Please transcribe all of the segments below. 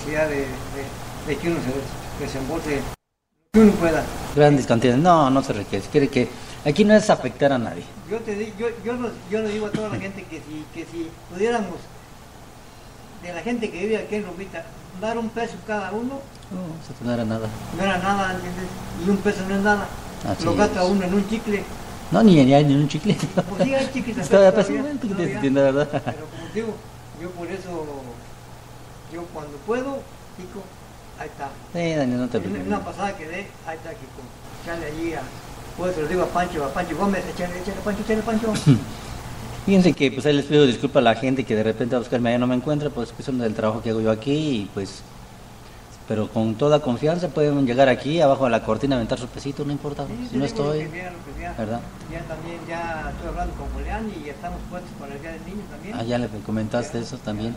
necesidad de, de, que uno se desembolse que uno pueda. Grandes cantidades. No, no se requiere. Quiere que aquí no es afectar a nadie. Yo te yo, yo, yo le digo a toda la gente que si, que si pudiéramos de la gente que vive aquí en Rubita dar un peso cada uno. No, eso no era nada. No era nada. Y un peso no es nada. Lo gasta uno en un chicle. No, ni, ni, en un chicle. Pues sí, hay te entienda, ¿verdad? Pero como digo, yo por eso, yo cuando puedo, Kiko, ahí está. Sí, Daniel, no te preocupes. Una pasada que dé, ahí está, Kiko. Echale allí a, pues lo digo a Pancho, a Pancho Gómez, echale, echale, Pancho, echale, Pancho. Fíjense que pues ahí les pido disculpas a la gente que de repente a buscarme allá no me encuentra, pues son del trabajo que hago yo aquí y pues pero con toda confianza pueden llegar aquí abajo de la cortina a aventar su pesito, no importa, si no estoy, ¿verdad? Ya también ya estoy hablando con Julián y estamos puestos para el día del niño también. Ah, ya le comentaste eso también.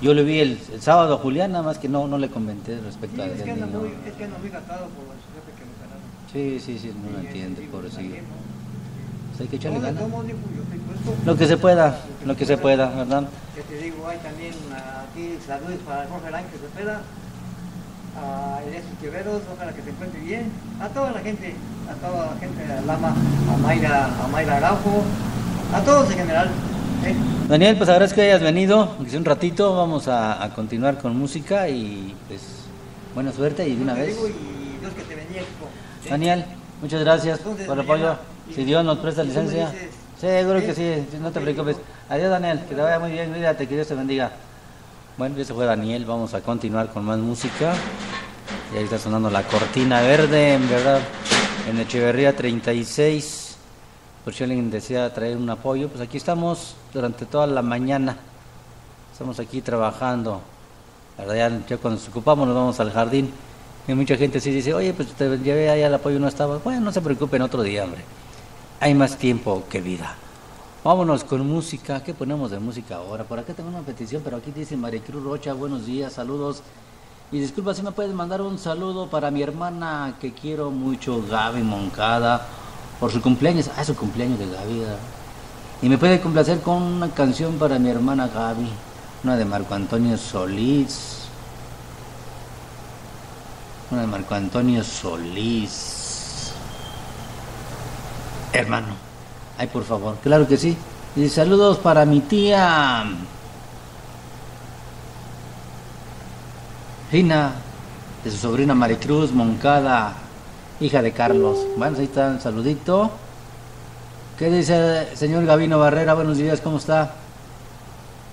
yo le vi el, sábado a Julián, nada más que no no le comenté respecto a al es que niño. Muy, es que anda muy gastado por los jefes que me Sí, sí, sí, no lo entiende, pobrecillo. Pues hay que echarle ganas. Lo que se pueda, lo que se pueda, ¿verdad? Que te digo, hay también aquí saludos para Jorge Ángel Cepeda, a Elias Quiveros, ojalá que se encuentre bien, a toda la gente, a toda la gente de Lama, a Mayra, a Mayra Araujo, a todos en general. Daniel, pues agradezco que hayas venido, aunque un ratito, vamos a, a, continuar con música y pues buena suerte y de una vez. Y Dios que te bendiga, Daniel, muchas gracias por el apoyo. Si Dios nos presta licencia. Seguro que sí, no te preocupes. Adiós Daniel, que te vaya muy bien, cuídate, que Dios te bendiga. Bueno, ese fue Daniel, vamos a continuar con más música. Y ahí está sonando la cortina verde, en verdad, en Echeverría 36. Por si alguien desea traer un apoyo, pues aquí estamos durante toda la mañana. Estamos aquí trabajando. La verdad, ya, cuando nos ocupamos nos vamos al jardín. Y mucha gente sí dice, oye, pues te llevé allá el apoyo no estaba. Bueno, no se preocupen, otro día, hombre hay más tiempo que vida. Vámonos con música. ¿Qué ponemos de música ahora? Por acá tengo una petición, pero aquí dice Maricruz Rocha, buenos días, saludos. Y disculpa si me puedes mandar un saludo para mi hermana que quiero mucho, Gaby Moncada, por su cumpleaños. Ah, su cumpleaños de Gaby. Y me puede complacer con una canción para mi hermana Gaby, una de Marco Antonio Solís. Una de Marco Antonio Solís hermano. Ay, por favor, claro que sí. Y saludos para mi tía Rina, de su sobrina Maricruz Moncada, hija de Carlos. Bueno, ahí está el saludito. ¿Qué dice señor Gavino Barrera? Buenos días, ¿cómo está?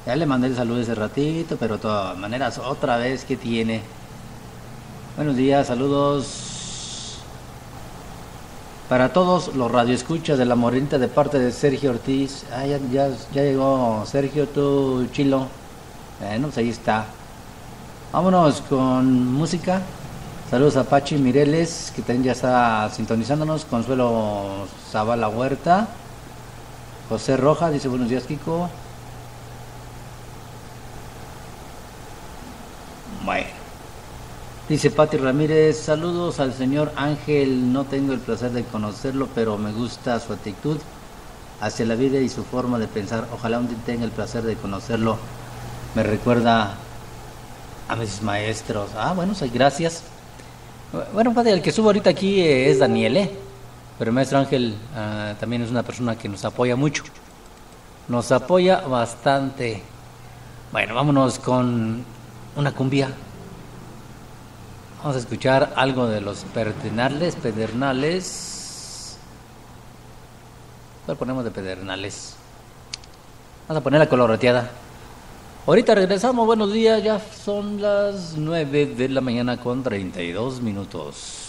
Ya le mandé el saludo ese ratito, pero de todas maneras, otra vez que tiene. Buenos días, saludos para todos los radioescuchas de la Morenita de parte de Sergio Ortiz. Ah, ya, ya, llegó Sergio, tú, Chilo. Bueno, pues ahí está. Vámonos con música. Saludos a Pachi Mireles, que también ya está sintonizándonos. Consuelo Zavala Huerta. José Roja dice buenos días, Kiko. Bueno. Dice Pati Ramírez, saludos al señor Ángel, no tengo el placer de conocerlo, pero me gusta su actitud hacia la vida y su forma de pensar. Ojalá un día tenga el placer de conocerlo. Me recuerda a mis maestros. Ah, bueno, gracias. Bueno, padre, el que subo ahorita aquí es Daniel, ¿eh? Pero maestro Ángel ah, también es una persona que nos apoya mucho. Nos apoya bastante. Bueno, vámonos con una cumbia. Vamos a escuchar algo de los pedernales, pedernales. ¿Cuál ponemos de pedernales? Vamos a poner la colorateada. Ahorita regresamos, buenos días, ya son las 9 de la mañana con 32 minutos.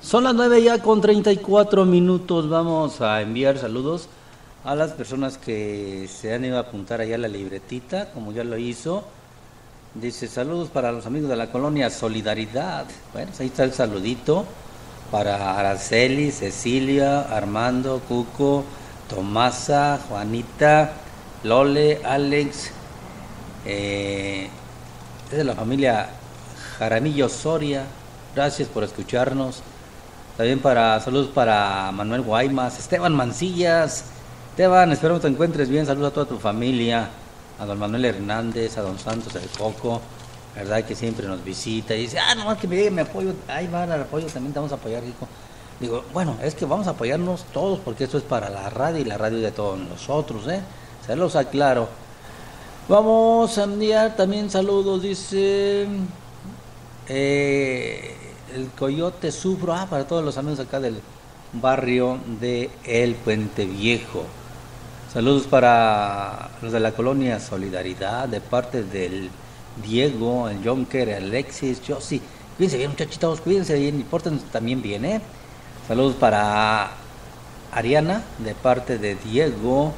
Son las 9 ya con 34 minutos. Vamos a enviar saludos a las personas que se han ido a apuntar allá la libretita, como ya lo hizo. Dice saludos para los amigos de la colonia Solidaridad. Bueno, ahí está el saludito para Araceli, Cecilia, Armando, Cuco, Tomasa, Juanita, Lole, Alex. Eh, es de la familia Jaramillo Soria. Gracias por escucharnos. También para saludos para Manuel Guaymas, Esteban Mancillas. Esteban, espero que te encuentres bien. Saludos a toda tu familia, a don Manuel Hernández, a don Santos el Coco, verdad que siempre nos visita y dice, ah, no, que me llegue mi apoyo. Ahí va el apoyo, también te vamos a apoyar, hijo. Digo, bueno, es que vamos a apoyarnos todos porque esto es para la radio y la radio de todos nosotros, ¿eh? Se los aclaro. Vamos a enviar también saludos, dice eh, el Coyote Sufro, ah, para todos los amigos acá del barrio de El Puente Viejo. Saludos para los de la colonia Solidaridad, de parte del Diego, el Jonker, Alexis, sí Cuídense bien, muchachitos, cuídense bien y también bien, ¿eh? Saludos para Ariana, de parte de Diego,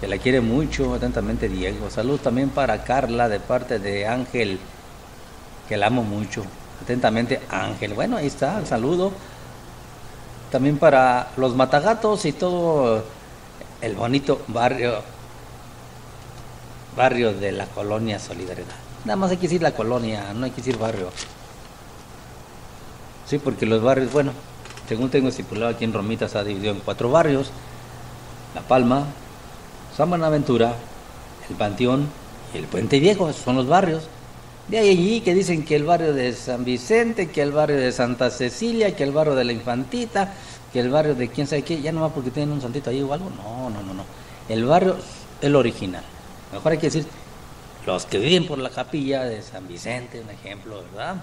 que la quiere mucho, atentamente Diego. Saludos también para Carla, de parte de Ángel, que la amo mucho. Atentamente, Ángel. Bueno, ahí está, el saludo. También para los matagatos y todo el bonito barrio barrio de la colonia Solidaridad. Nada más hay que decir la colonia, no hay que decir barrio. Sí, porque los barrios, bueno, según tengo estipulado aquí en Romita se ha dividido en cuatro barrios. La Palma, San Buenaventura, el Panteón y el Puente Viejo, esos son los barrios. De ahí allí que dicen que el barrio de San Vicente, que el barrio de Santa Cecilia, que el barrio de la Infantita, que el barrio de quién sabe qué, ya no va porque tienen un santito ahí o algo. No, no, no, no. El barrio es el original. Mejor hay que decir los que viven por la capilla de San Vicente, un ejemplo, ¿verdad?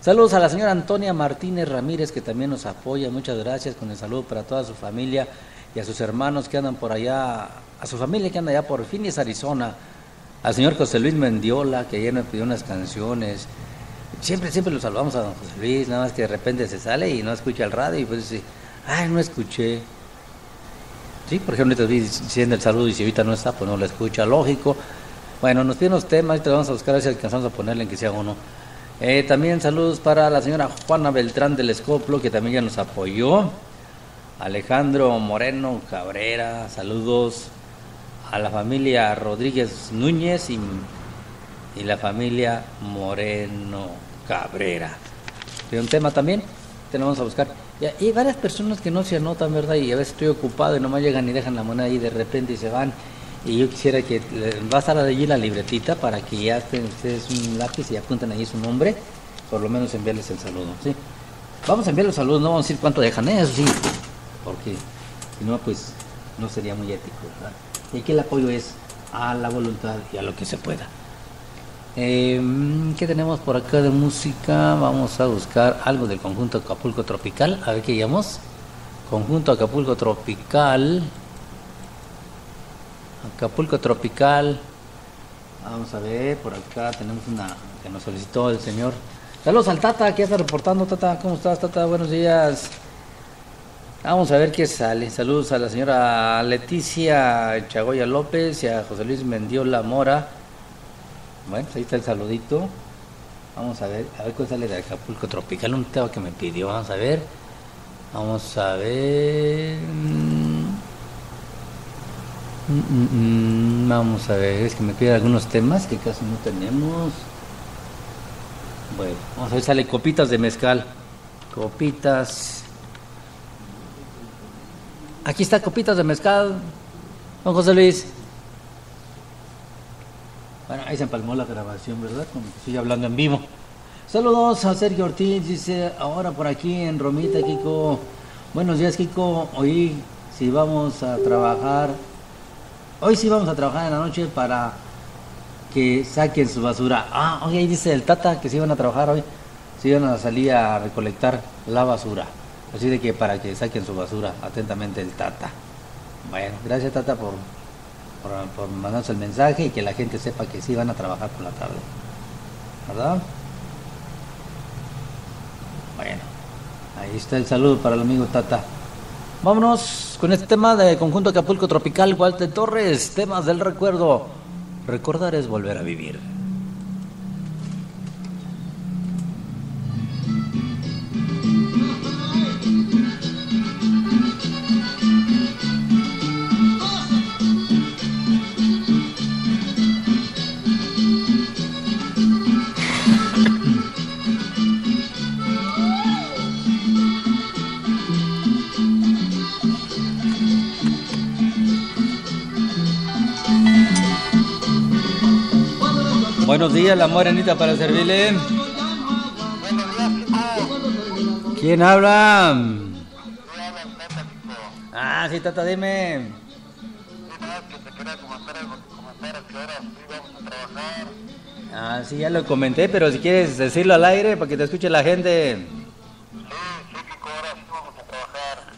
Saludos a la señora Antonia Martínez Ramírez que también nos apoya, muchas gracias con el saludo para toda su familia y a sus hermanos que andan por allá, a su familia que anda allá por Phoenix, Arizona al señor José Luis Mendiola, que ayer me pidió unas canciones. Siempre, siempre lo saludamos a don José Luis, nada más que de repente se sale y no escucha el radio y pues dice, ay, no escuché. Sí, por ejemplo, estoy diciendo el saludo y si ahorita no está, pues no lo escucha, lógico. Bueno, nos piden los temas te vamos a buscar a ver si alcanzamos a ponerle en que sea uno. Eh, también saludos para la señora Juana Beltrán del Escoplo, que también ya nos apoyó. Alejandro Moreno Cabrera, saludos a la familia Rodríguez Núñez y, la familia Moreno Cabrera. De un tema también, te a buscar. Y hay varias personas que no se anotan, ¿verdad? Y a veces estoy ocupado y nomás llegan y dejan la moneda ahí de repente y se van. Y yo quisiera que va a estar allí la libretita para que ya estén ustedes un lápiz y apunten allí su nombre, por lo menos enviarles el saludo. ¿sí? Vamos a enviarles saludos, no vamos a decir cuánto dejan, ¿eh? eso sí, porque si no, pues no sería muy ético. ¿verdad? Y aquí el apoyo es a la voluntad y a lo que se pueda. Eh, ¿Qué tenemos por acá de música? Vamos a buscar algo del conjunto Acapulco Tropical. A ver qué llamamos. Conjunto Acapulco Tropical. Acapulco Tropical. Vamos a ver, por acá tenemos una que nos solicitó el señor. Saludos al Tata, ¿qué está reportando, Tata? ¿Cómo estás, Tata? Buenos días. Vamos a ver qué sale. Saludos a la señora Leticia Chagoya López y a José Luis Mendiola Mora. Bueno, pues ahí está el saludito. Vamos a ver, a ver cuál sale de Acapulco Tropical, un tema que me pidió. Vamos a ver. Vamos a ver. Mm, mm, mm, vamos a ver, es que me pide algunos temas que casi no tenemos. Bueno, vamos a ver, sale copitas de mezcal. Copitas. Aquí está copitas de mezcal. Don José Luis. Bueno, ahí se empalmó la grabación, ¿verdad? Como que sigue hablando en vivo. Saludos a Sergio Ortiz, dice, ahora por aquí en Romita, Kiko. Buenos días, Kiko. Hoy si vamos a trabajar, hoy sí vamos a trabajar en la noche para que saquen su basura. Ah, oye, ahí dice el Tata que sí van a trabajar hoy, sí van a salir a recolectar la basura. Así de que para que saquen su basura, atentamente el Tata. Bueno, gracias Tata por, por, mandarnos el mensaje y que la gente sepa que sí van a trabajar por la tarde. ¿Verdad? Bueno, ahí está el saludo para el amigo Tata. Vámonos con este tema de conjunto Acapulco Tropical, Walter Torres, temas del recuerdo. Recordar es volver a vivir. Buenos días, la morenita para servirle. ¿Quién habla? Ah, sí, tata, dime. Ah, sí, ya lo comenté, pero si quieres decirlo al aire para que te escuche la gente.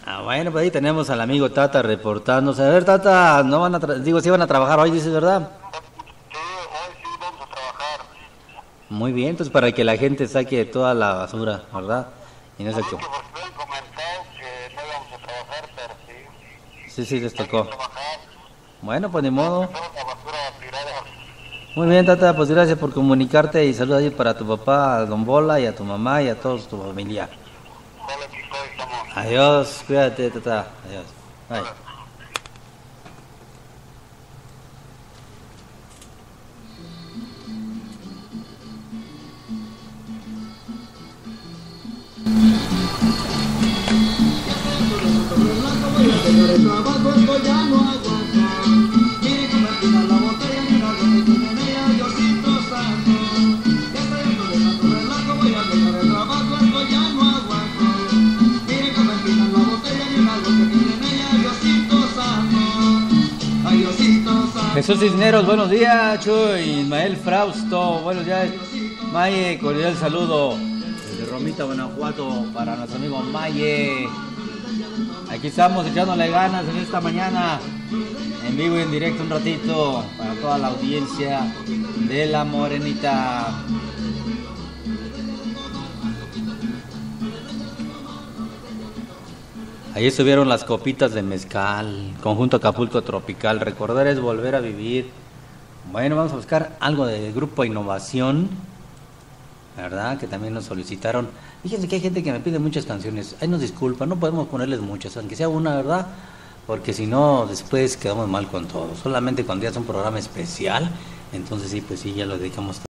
Ah, bueno, pues ahí tenemos al amigo Tata reportándose. A ver, Tata, no van a digo, sí van a trabajar hoy, dices, ¿verdad? Muy bien, entonces para que la gente saque toda la basura, ¿verdad? Y no se co- Sí, sí, les tocó. Bueno, pues ni modo. Muy bien, Tata, pues gracias por comunicarte y saludos ahí para tu papá, a Don Bola y a tu mamá y a toda tu familia. Adiós, cuídate, Tata. Adiós. Bye. Jesús Cisneros, buenos días, Chuy, Ismael Frausto, buenos días, Maye, cordial saludo desde Romita, Guanajuato, para nuestro amigo Maye. Aquí estamos echándole ganas en esta mañana, en vivo y en directo un ratito, para toda la audiencia de La Morenita. Ahí estuvieron las copitas de mezcal, conjunto Acapulco Tropical. Recordar es volver a vivir. Bueno, vamos a buscar algo de Grupo Innovación, ¿verdad? Que también nos solicitaron. Fíjense que hay gente que me pide muchas canciones. Ay, nos disculpa, no podemos ponerles muchas, aunque sea una, ¿verdad? Porque si no, después quedamos mal con todo. Solamente cuando ya es un programa especial, entonces sí, pues sí, ya lo dedicamos.